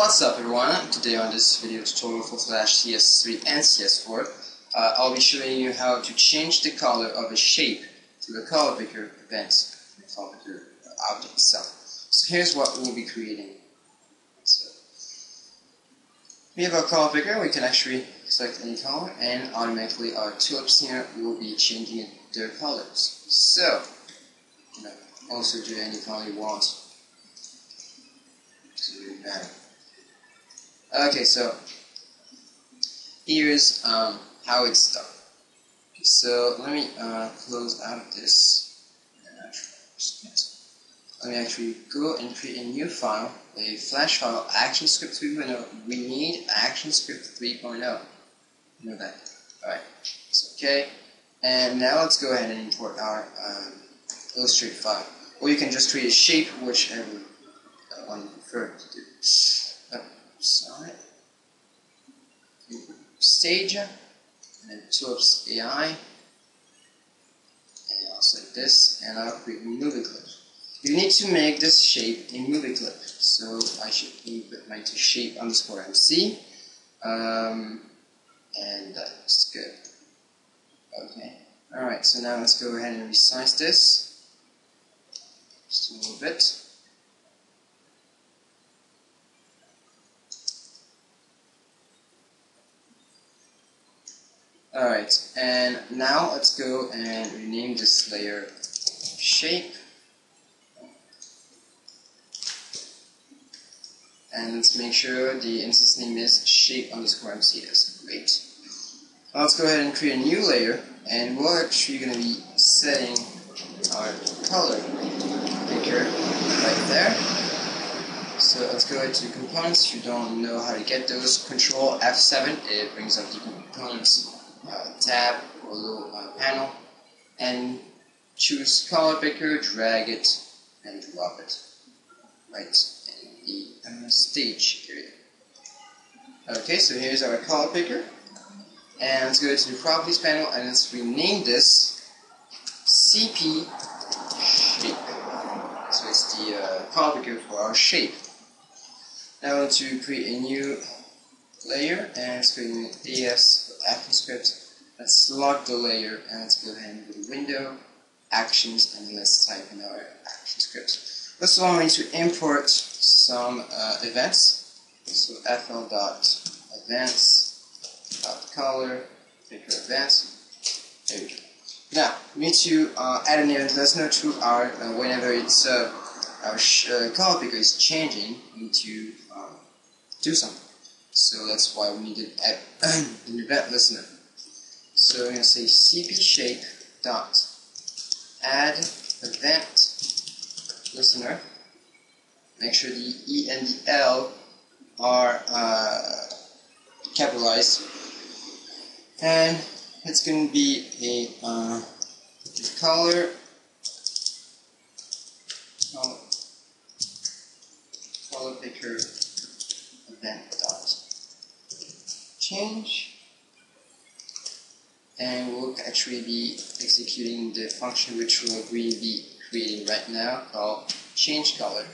What's up everyone? Today on this video tutorial for Flash CS3 and CS4 uh, I'll be showing you how to change the color of a shape through a color picker event in the color picker object itself. So here's what we'll be creating. So we have our color picker, we can actually select any color and automatically our tulips here will be changing their colors. So you know, also do any color you want. Okay, so here's um, how it's done. So let me uh, close out of this. Let me actually go and create a new file, a flash file, ActionScript 3.0. We need ActionScript 3.0. You know that. Alright, it's okay. And now let's go ahead and import our um, Illustrator file. Or you can just create a shape, whichever uh, one you prefer to do sorry. Stage, and then Tulips AI, and I'll set this, and I'll create a movie clip. You need to make this shape a movie clip, so I should input my to shape underscore MC, um, and that's good. Okay, alright, so now let's go ahead and resize this, just a little bit. Alright, and now let's go and rename this layer shape. And let's make sure the instance name is shape underscore MC. That's great. Now let's go ahead and create a new layer, and we're actually going to be setting our color picker right there. So let's go ahead to components. If you don't know how to get those, Control F7, it brings up the components uh, tab or little uh, panel and choose color picker, drag it and drop it right in the uh, stage area. Okay, so here's our color picker and let's go to the properties panel and let's rename this CP shape. So it's the uh, color picker for our shape. Now I want to create a new layer and let's go to AS ActionScript. Let's select the layer and let's go ahead to Window, Actions, and let's type in our ActionScript. First of all, we need to import some uh, events. So fl.events.color, picker events. There we go. Now, we need to uh, add an event listener to our, uh, whenever it's uh, our color picker is changing, we need to um, do something. So that's why we need add an event listener. So we're going to say cp shape dot add event listener. Make sure the E and the L are uh, capitalized. And it's going to be a uh, color, color picker event dot change. And we'll actually be executing the function which we'll be creating right now called change color.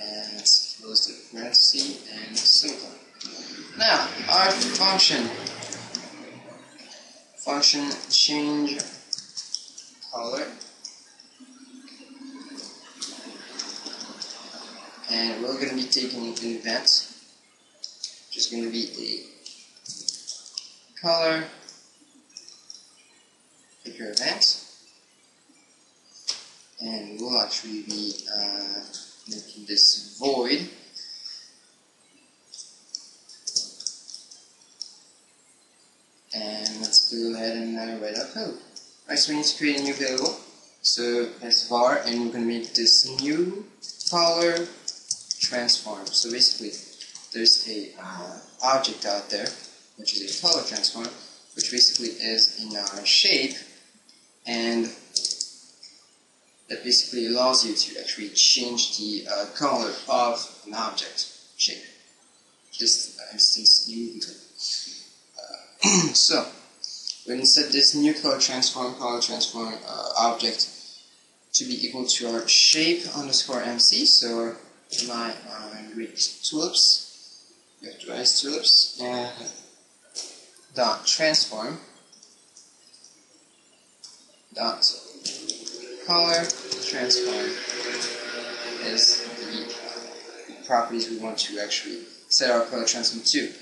And let's close the parenthesis and semicolon. Now our function. Function change color. And we're going to be taking an event which is going to be a color, picker event, and we'll actually be uh, making this void. And let's go ahead and uh, write our code. Alright, so we need to create a new variable. So as var, and we're going to make this new color transform. So basically, there's a uh, object out there which is a color transform, which basically is in our shape, and that basically allows you to actually change the uh, color of an object shape. Just uh, instance uh, so we're set this new color transform color transform uh, object to be equal to our shape underscore MC. So my uh, Greek tulips, rice tulips, and dot transform dot color transform is the properties we want to actually set our color transform to.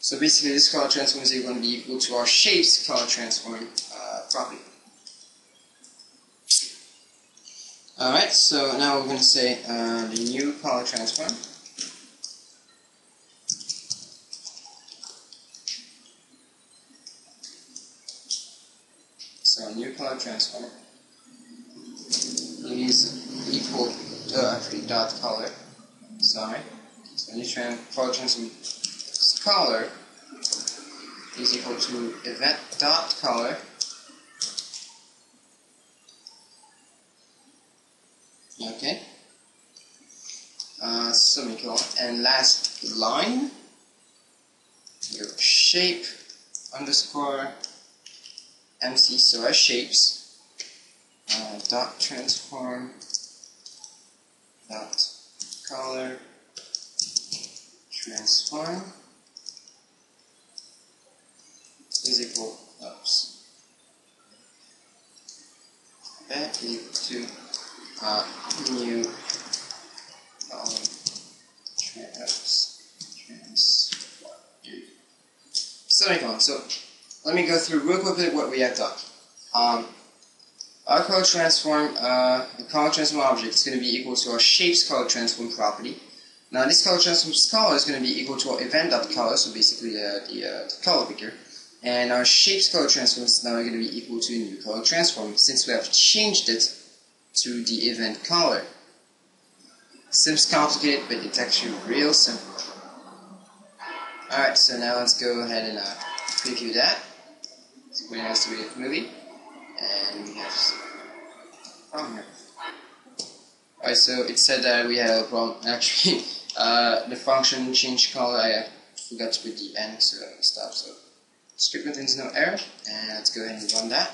So basically this color transform is going to be equal to our shape's color transform uh, property. Alright, so now we're going to say uh, the new color transform. So new color transform is equal, to actually dot color, sorry. So new trans color transform color is equal to event dot color. Okay. Uh, semicolon and last line. Your shape underscore mc so our shapes uh, dot transform dot color transform is equal oops that is equal to uh, new column trans trans semicolon. So let me go through real quickly what we have done. Um, our color transform, uh, the color transform object is going to be equal to our shape's color transform property. Now this color transform color is going to be equal to our event.color, so basically uh, the, uh, the color picker. And our shape's color transform is now going to be equal to a new color transform since we have changed it to the event color. Seems complicated, but it's actually real simple. Alright, so now let's go ahead and uh, preview that. Going nice to read the movie. And we have here. Alright, so it said that we have a problem. Actually, uh, the function change color, I forgot to put the n, so stop. So script contains no error, and let's go ahead and run that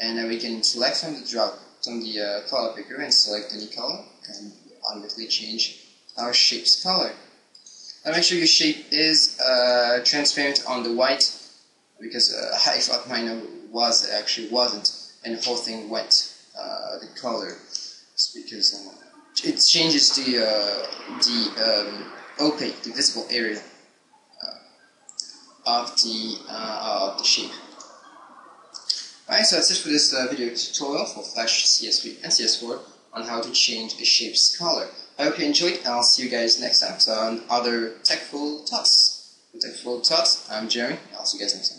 and then we can select from the drop from the uh, color picker and select any color and automatically change our shape's color. Now make sure your shape is uh, transparent on the white because uh, thought mine was actually wasn't and the whole thing went uh, the color it's because um, it changes the uh, the um, opaque the visible area uh, of the of the shape. Alright, so that's it for this uh, video tutorial for Flash CS3 and CS4 on how to change a shape's color. I hope you enjoyed and I'll see you guys next time on other TechfulTuts. Techful Thoughts, I'm Jeremy, I'll see you guys next time.